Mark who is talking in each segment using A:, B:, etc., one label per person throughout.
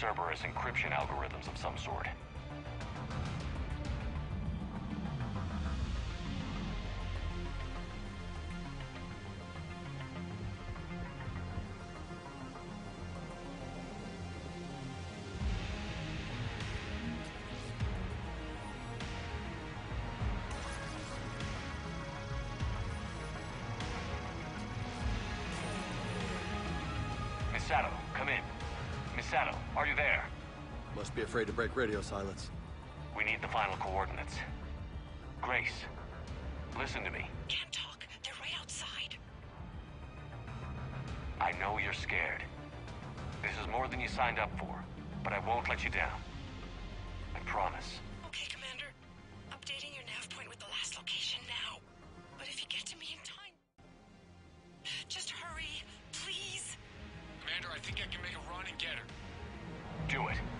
A: Cerberus encryption algorithms of some sort. Misato, come in. Misato, are you there?
B: Must be afraid to break radio silence.
A: We need the final coordinates. Grace, listen to me.
C: Can't talk. They're right outside.
A: I know you're scared. This is more than you signed up for, but I won't let you down. I promise.
D: I think I can make a run and get her.
A: Do it.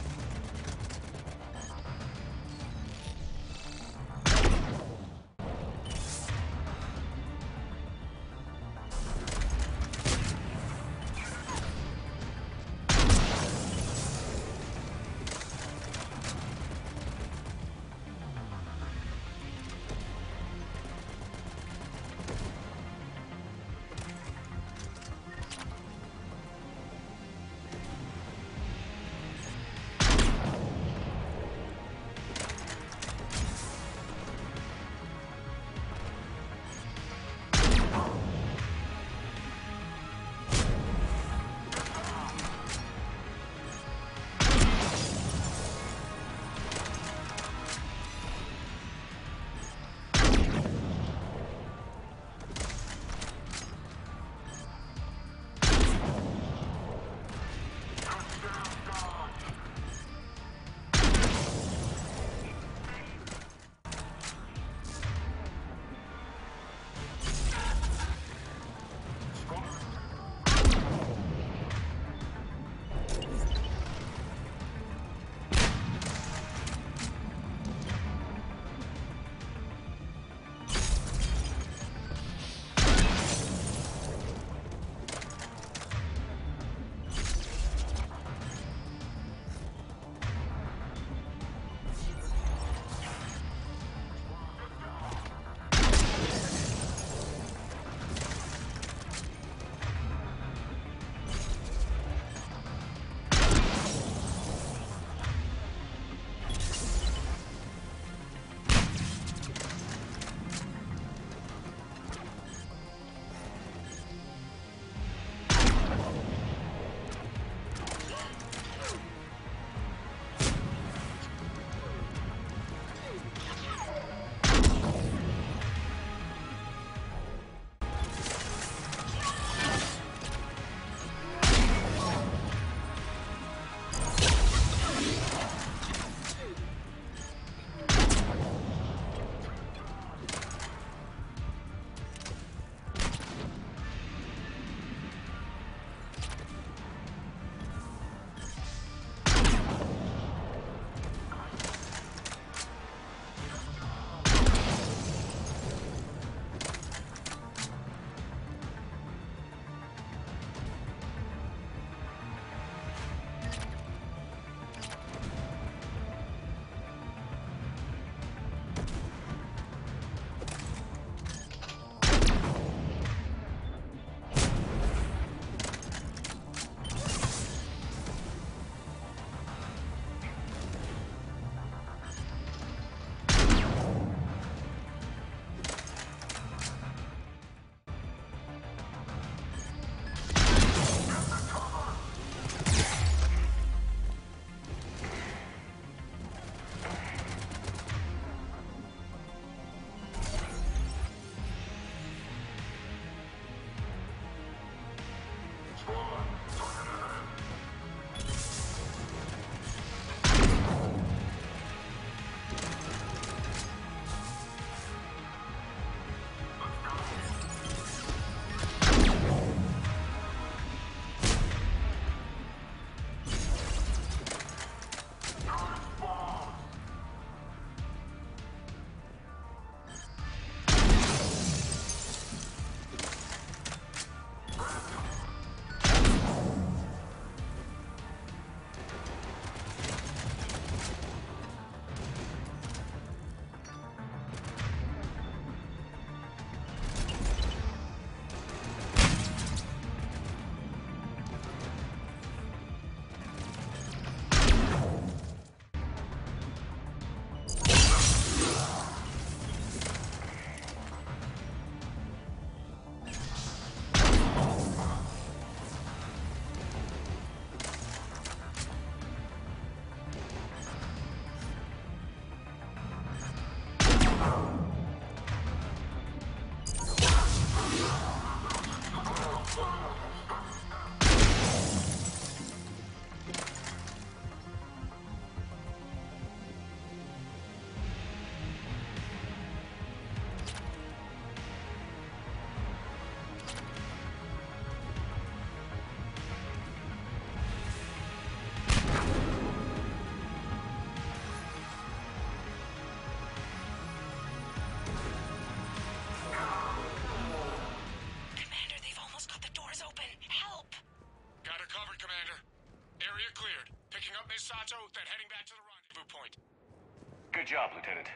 A: job, Lieutenant.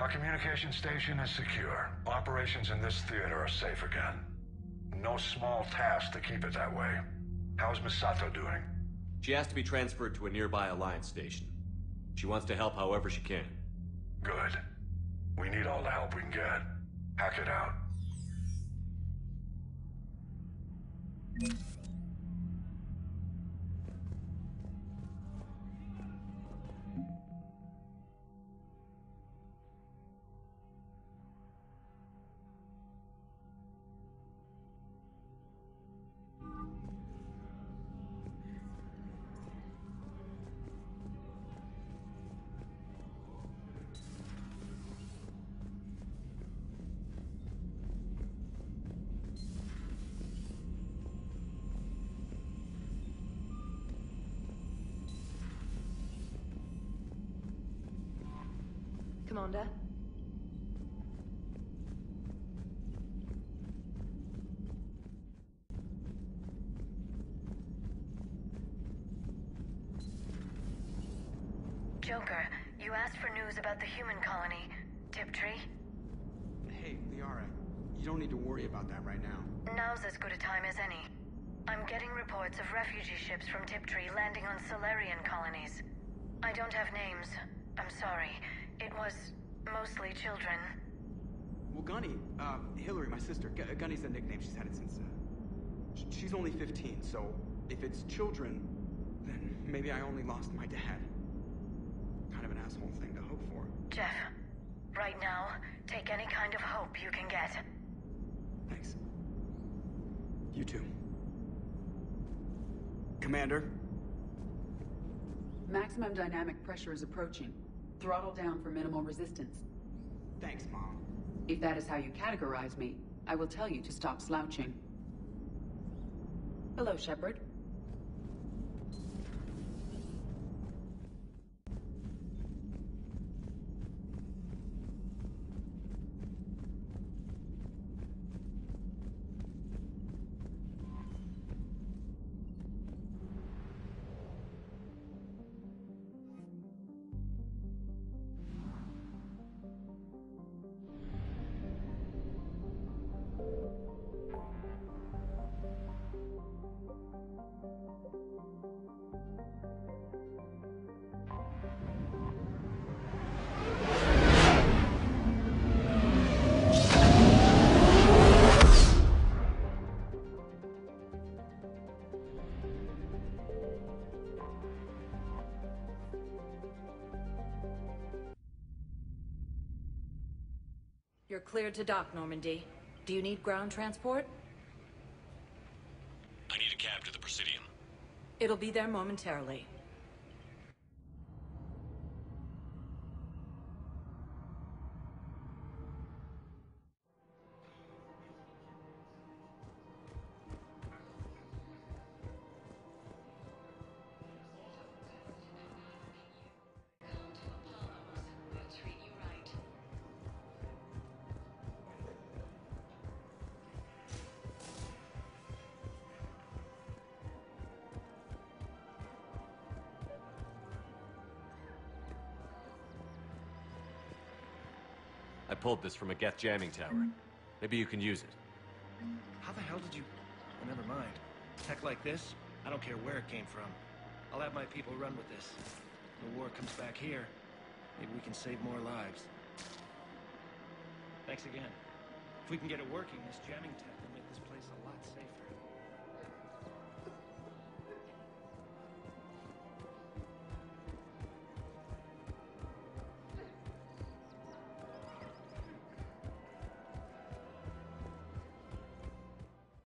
E: Our communication station is secure. Operations in this theater are safe again. No small task to keep it that way. How's Misato doing?
F: She has to be transferred to a nearby Alliance station. She wants to help however she can.
E: Good. We need all the help we can get. Hack it out. Thank you.
G: Commander?
H: Joker, you asked for news about the human colony, Tiptree.
I: Hey, Liara, you don't need to worry about that right now.
H: Now's as good a time as any. I'm getting reports of refugee ships from Tiptree landing on Salarian colonies. I don't have names. I'm sorry. It was mostly children.
I: Well, Gunny, uh, Hillary, my sister, Gu- Gunny's the nickname. She's had it since, uh, sh- she's only 15, so if it's children, then maybe I only lost my dad. Kind of an asshole thing to hope for.
H: Jeff, right now, take any kind of hope you can get.
I: Thanks. You too. Commander,
J: Maximum dynamic pressure is approaching. Throttle down for minimal resistance.
I: thanks, Mom.
J: If that is how you categorize me, I will tell you to stop slouching. Hello, Shepard.
K: You're cleared to dock, Normandy. Do you need ground transport?
A: I need a cab to the Presidium.
K: It'll be there momentarily.
F: Pulled this from a Geth jamming tower. Maybe you can use it.
L: How the hell did you... Oh, never mind. Tech like this, I don't care where it came from. I'll have my people run with this. The war comes back here, maybe we can save more lives. Thanks again. If we can get it working, this jamming tech...